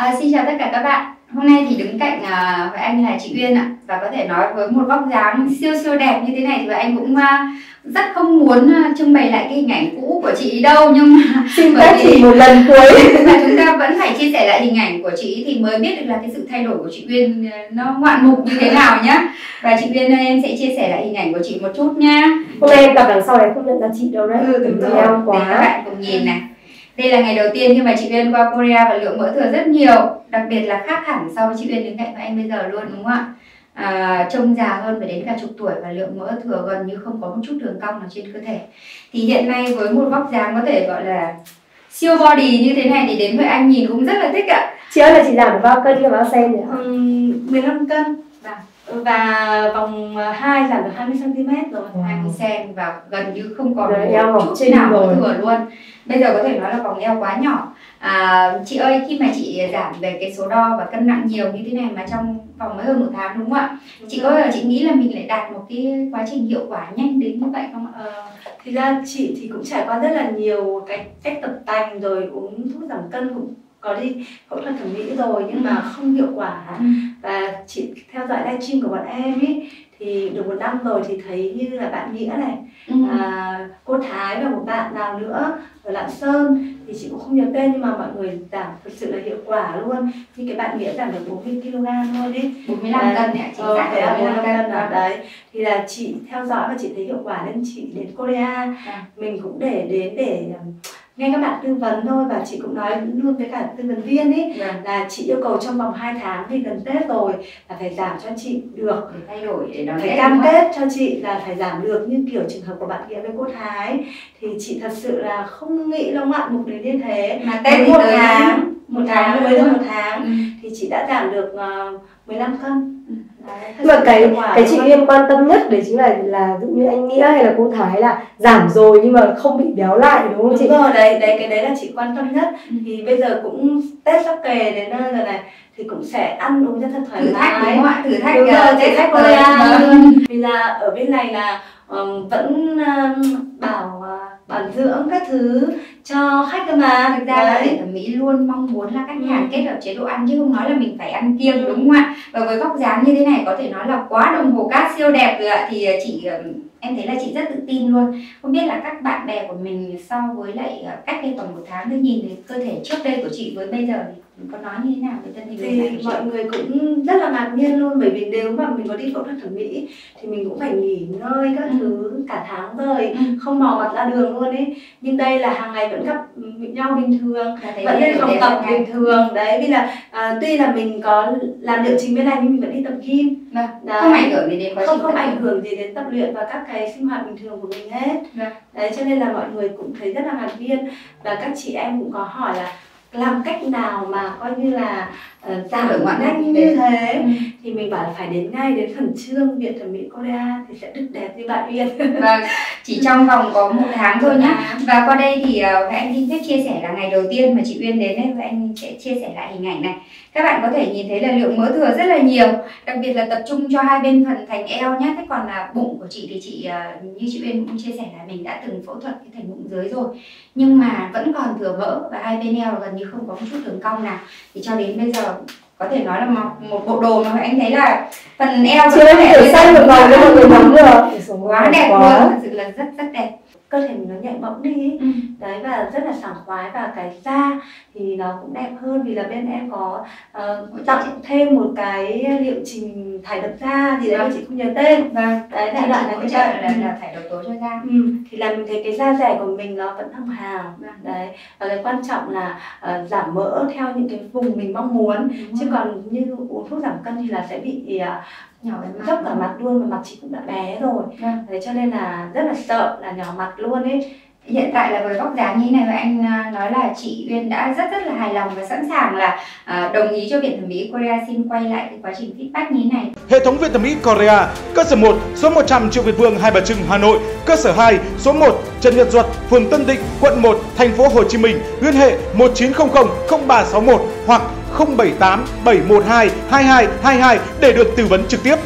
À, xin chào tất cả các bạn. Hôm nay thì đứng cạnh uh, với anh là chị Uyên ạ. Và có thể nói với một vóc dáng siêu siêu đẹp như thế này thì anh cũng uh, rất không muốn uh, trưng bày lại cái hình ảnh cũ của chị đâu. Nhưng mà xin phép chị một lần cuối. Là chúng ta vẫn phải chia sẻ lại hình ảnh của chị thì mới biết được là cái sự thay đổi của chị Uyên nó ngoạn mục như thế nào nhá. Và chị Uyên em sẽ chia sẻ lại hình ảnh của chị một chút nha hôm nay em gặp đằng sau này không nhận ra chị đâu đấy. Ừ, đúng rồi. quá. để các bạn cùng nhìn này đây là ngày đầu tiên khi mà chị Uyên qua Korea và lượng mỡ thừa rất nhiều đặc biệt là khác hẳn so với chị Uyên đứng cạnh của anh bây giờ luôn đúng không ạ à, trông già hơn phải đến cả chục tuổi và lượng mỡ thừa gần như không có một chút đường cong nào trên cơ thể thì hiện nay với một vóc dáng có thể gọi là siêu body như thế này thì đến với anh nhìn cũng rất là thích ạ chị ơi là chị giảm được bao cân hay bao cm nhỉ? Um, 15 cân và và vòng 2 giảm được 20 cm rồi wow. 20 cm và gần như không còn Đấy, một chút nào rồi. thừa luôn bây giờ có thể nói là vòng eo quá nhỏ. À, chị ơi khi mà chị giảm về cái số đo và cân nặng nhiều như thế này mà trong vòng mới hơn một tháng đúng không ạ? Đúng chị có chị nghĩ là mình lại đạt một cái quá trình hiệu quả nhanh đến như vậy không ạ? Ờ, thì ra chị thì cũng trải qua rất là nhiều cái cách tập tành rồi uống thuốc giảm cân cũng có đi phẫu thuật thẩm mỹ rồi nhưng ừ. mà không hiệu quả. Ừ. và chị theo dõi livestream của bọn em ấy thì được một năm rồi thì thấy như là bạn nghĩa này ừ. à, cô thái và một bạn nào nữa ở lạng sơn. Thì chị cũng không nhớ tên nhưng mà mọi người giảm thực sự là hiệu quả luôn. Như cái bạn nghĩa giảm được 40 kg thôi đấy. 45 cân nhỉ chị ờ, giảm được 45 cân đó đấy. Thì là chị theo dõi và chị thấy hiệu quả nên chị đến Korea. À. mình cũng để đến để nghe các bạn tư vấn thôi và chị cũng nói luôn với cả tư vấn viên ấy yeah. Vâng. là chị yêu cầu trong vòng 2 tháng thì gần tết rồi là phải giảm cho chị được để thay đổi để phải cam kết cho chị là phải giảm được như kiểu trường hợp của bạn kia với cô Thái thì chị thật sự là không nghĩ đâu ngoạn mục đến như thế mà tết một tháng một tháng mới được một tháng ừ. thì chị đã giảm được uh, ờ, 15 cân ừ. Mà cái cái chị Uyên quan tâm nhất đấy chính là là ví dụ như anh Nghĩa hay là cô Thái là giảm rồi nhưng mà không bị béo lại đúng không đúng chị? Đúng rồi đấy đấy cái đấy là chị quan tâm nhất. Ừ. thì bây giờ cũng Tết sắp kề đến nơi rồi này thì cũng sẽ ăn uống cho thật thoải mái thử thách đúng không ạ? Thử thách đúng rồi, thử thách Korea vì là ở bên này là um, vẫn um, bảo bảo dưỡng các thứ cho khách cơ mà thực ra Đấy. là thẩm mỹ luôn mong muốn là khách hàng ừ. kết hợp chế độ ăn chứ không nói là mình phải ăn kiêng đúng không ạ và với vóc dáng như thế này có thể nói là quá đồng hồ cát siêu đẹp rồi ạ thì chị em thấy là chị rất tự tin luôn không biết là các bạn bè của mình so với lại cách đây còn một tháng thì nhìn thấy cơ thể trước đây của chị với bây giờ thì có nói như thế nào về thân hình thì mọi người cũng rất là ngạc nhiên luôn bởi vì nếu mà mình có đi phẫu thuật thẩm mỹ thì mình cũng phải nghỉ ngơi các ừ. thứ cả tháng rồi ừ. không mò mặt ra đường luôn ấy. Nhưng đây là hàng ngày vẫn gặp nhau bình thường. Vẫn lên phòng tập bình thường. Đấy vì là à, tuy là mình có làm liệu trình bên này nhưng mình vẫn đi tập gym. Vâng. không ảnh hưởng gì đến quá không không ảnh hưởng gì đến tập luyện và các cái sinh hoạt bình thường của mình hết. Vâng. đấy cho nên là mọi người cũng thấy rất là ngạc nhiên. Và các chị em cũng có hỏi là làm cách nào mà coi như là uh, giảm được nhanh như thế? Ừ. thì mình bảo là phải đến ngay đến khẩn trương viện thẩm mỹ Korea thì sẽ được đẹp như bạn Uyên. Vâng chỉ trong vòng có một tháng thôi nhá. Và qua đây thì uh, anh xin phép chia sẻ là ngày đầu tiên mà chị Uyên đến đấy và anh sẽ chia sẻ lại hình ảnh này. Các bạn có thể nhìn thấy là lượng mỡ thừa rất là nhiều đặc biệt là tập trung cho hai bên phần thành eo nhé thế còn là bụng của chị thì chị uh, như chị Uyên cũng chia sẻ là mình đã từng phẫu thuật cái thành bụng dưới rồi. Nhưng mà vẫn còn thừa mỡ và hai bên eo gần như không có một chút đường cong nào. Thì cho đến bây giờ có thể nói là một, một bộ đồ mà anh thấy là phần eo chưa thể xanh một vòng với một người nắm được quá đẹp luôn thật sự là rất rất đẹp cơ thể mình nó nhạy bẫng đi ấy. Ừ. đấy và rất là sảng khoái và cái da thì nó cũng đẹp hơn vì là bên em có uh, tặng thêm một cái liệu trình thải độc da thì đấy vâng. chị không nhớ tên vâng đấy đại loại là như vậy là, là thải độc tố cho da ừ. thì là mình thấy cái da rẻ của mình nó vẫn hồng hào vâng. đấy và cái quan trọng là uh, giảm mỡ theo những cái vùng mình mong muốn Đúng chứ còn như uống thuốc giảm cân thì là sẽ bị uh, nhỏ cái mặt. Dốc cả mặt luôn và mặt chị cũng đã bé rồi. Vâng. đấy cho nên là rất là sợ là nhỏ mặt luôn ấy. Hiện tại là với góc dáng như này và anh à, nói là chị Uyên đã rất rất là hài lòng và sẵn sàng là à, đồng ý cho Viện Thẩm mỹ Korea xin quay lại cái quá trình feedback như thế này. Hệ thống Viện Thẩm mỹ Korea, cơ sở 1, số 100 Triệu Việt Vương, Hai Bà Trưng, Hà Nội, cơ sở 2, số 1, Trần Nhật Duật, phường Tân Định, quận 1, thành phố Hồ Chí Minh, liên hệ 1900 0361 hoặc 078 712 2222 để được tư vấn trực tiếp.